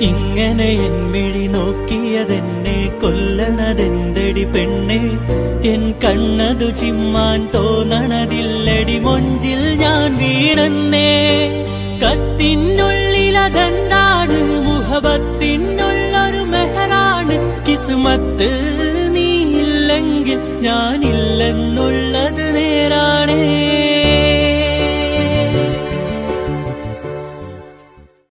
ഇങ്ങനെ എന്മിഴി നോക്കിയതെന്നെ കൊല്ലണതെന്തടി പെണ്ണെ? എൻ കണ്ണതു ചിമ്മാൻ തോന്നണതില്ലടി മൊഞ്ചിൽ ഞാൻ വീണെന്നേ. കത്തിനുള്ളിലതെന്താണ്? മുഹബത്തിനുള്ളൊരു മെഹറാണ്. കിസ്മത്ത് നീ ഇല്ലെങ്കിൽ ഞാനില്ലെന്നുള്ള